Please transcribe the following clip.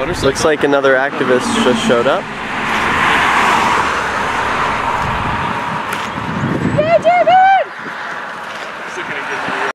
motorcycle. Looks like another activist just showed up.